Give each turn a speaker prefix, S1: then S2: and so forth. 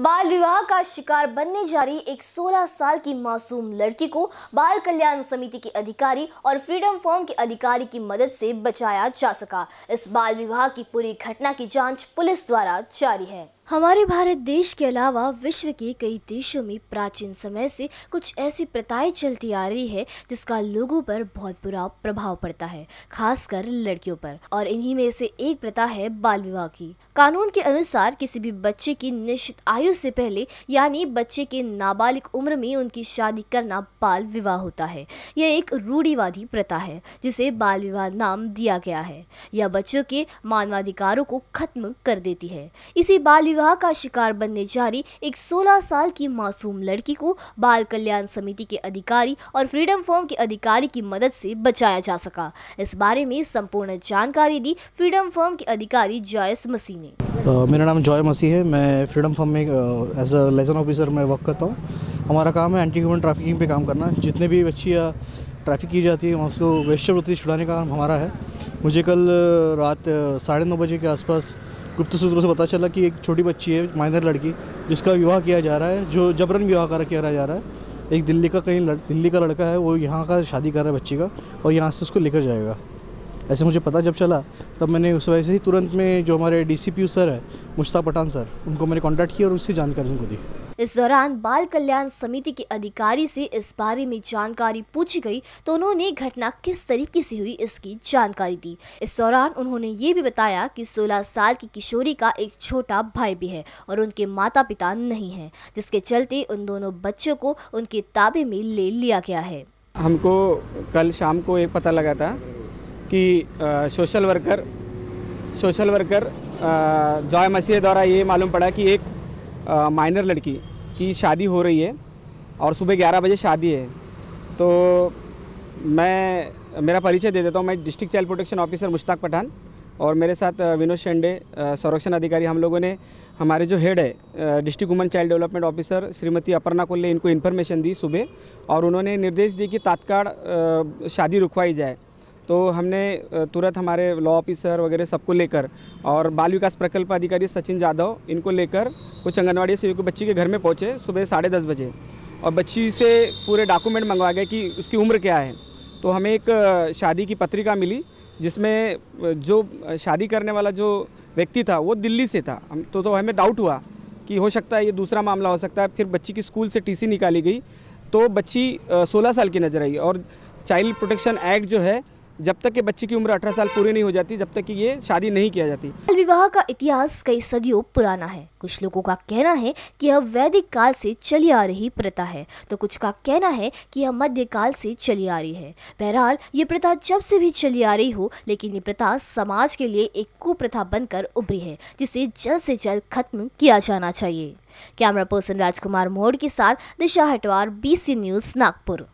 S1: बाल विवाह का शिकार बनने जा रही एक 16 साल की मासूम लड़की को बाल कल्याण समिति के अधिकारी और फ्रीडम फॉर्म के अधिकारी की मदद से बचाया जा सका। इस बाल विवाह की पूरी घटना की जाँच पुलिस द्वारा जारी है। हमारे भारत देश के अलावा विश्व के कई देशों में प्राचीन समय से कुछ ऐसी प्रथाएँ चलती आ रही है, जिसका लोगों पर बहुत बुरा प्रभाव पड़ता है, खासकर लड़कियों पर। और इन्हीं में से एक प्रथा है बाल विवाह की। कानून के अनुसार किसी भी बच्चे की निश्चित आयु से पहले, यानी बच्चे के नाबालिग उम्र में उनकी शादी करना बाल विवाह होता है। यह एक रूढ़ीवादी प्रथा है, जिसे बाल विवाह नाम दिया गया है। यह बच्चों के मानवाधिकारों को खत्म कर देती है। इसी बाल विवाह का शिकार बनने जा रही एक 16 साल की मासूम लड़की को बाल कल्याण समिति के अधिकारी और फ्रीडम फॉर्म के अधिकारी की मदद से बचाया जा सका। इस बारे में संपूर्ण जानकारी दी फ्रीडम फॉर्म के अधिकारी जॉयस मसीह ने।
S2: मेरा नाम जॉय मसीह है। मैं फ्रीडम फर्म में एज अ ऑफिसर में वर्क करता हूँ। हमारा काम है एंटी ह्यूमन ट्रैफिकिंग पे काम करना। जितने भी बच्ची ट्रैफ़िक की जाती है उसको वेश्यावृत्ति छुड़ाने का काम हमारा है। मुझे कल रात साढ़े नौ बजे के आसपास गुप्त सूत्रों से पता चला कि एक छोटी बच्ची है माइनर लड़की जिसका विवाह किया जा रहा है जो जबरन विवाह कर किया जा रहा है। एक दिल्ली का कहीं लड़, दिल्ली का लड़का है वो यहाँ का शादी कर रहा है बच्ची का और यहाँ से उसको लेकर जाएगा। ऐसे मुझे पता जब चला तब मैंने उस वजह से ही तुरंत में जो हमारे डी सर है मुश्ताक पठान सर उनको मैंने कॉन्टैक्ट किया और उससे जानकारी उनको दी।
S1: इस दौरान बाल कल्याण समिति के अधिकारी से इस बारे में जानकारी पूछी गई तो उन्होंने घटना किस तरीके से हुई इसकी जानकारी दी। इस दौरान उन्होंने ये भी बताया कि 16 साल की किशोरी का एक छोटा भाई भी है और उनके माता पिता नहीं है, जिसके चलते उन दोनों बच्चों को उनके ताबे में ले लिया गया है।
S3: हमको कल शाम को एक पता लगा था कि social worker social worker Joy Masih द्वारा ये मालूम पड़ा कि एक माइनर लड़की की शादी हो रही है और सुबह 11 बजे शादी है। तो मैं, मेरा परिचय दे देता हूँ। मैं district child protection officer Mushtaq Pathan और मेरे साथ विनोद शेंडे संरक्षण अधिकारी। हम लोगों ने, हमारे जो हेड है district woman child development officer Shrimati Aparna Kolle, इनको इन्फॉर्मेशन दी सुबह और उन्होंने निर्देश दिए कि तात्काल शादी रुकवाई जाए। तो हमने तुरंत हमारे लॉ ऑफिसर वगैरह सबको लेकर और बाल विकास प्रकल्प अधिकारी सचिन जाधव इनको लेकर कुछ आंगनबाड़ी सेवक बच्ची के घर में पहुँचे सुबह साढ़े दस बजे। और बच्ची से पूरे डॉक्यूमेंट मंगवा गए कि उसकी उम्र क्या है। तो हमें एक शादी की पत्रिका मिली जिसमें जो शादी करने वाला जो व्यक्ति था वो दिल्ली से था। तो, तो हमें डाउट हुआ कि हो सकता है ये दूसरा मामला हो सकता है। फिर बच्ची की स्कूल से टीसी निकाली गई। तो बच्ची 16 साल की नज़र आई और चाइल्ड प्रोटेक्शन एक्ट जो है जब तक के बच्ची की उम्र 18 साल पूरी नहीं हो जाती, जब तक कि ये शादी नहीं किया जाती।
S1: बाल विवाह का इतिहास कई सदियों पुराना है। कुछ लोगों का कहना है कि यह वैदिक काल से चली आ रही प्रथा है तो कुछ का कहना है कि यह मध्य काल से चली आ रही है। बहरहाल, ये प्रथा जब से भी चली आ रही हो, लेकिन ये प्रथा समाज के लिए एक कुप्रथा बनकर उभरी है, जिसे जल्द से जल्द खत्म किया जाना चाहिए। कैमरा पर्सन राजकुमार मोड़ के साथ दिशा हटवार बीसी न्यूज़ नागपुर।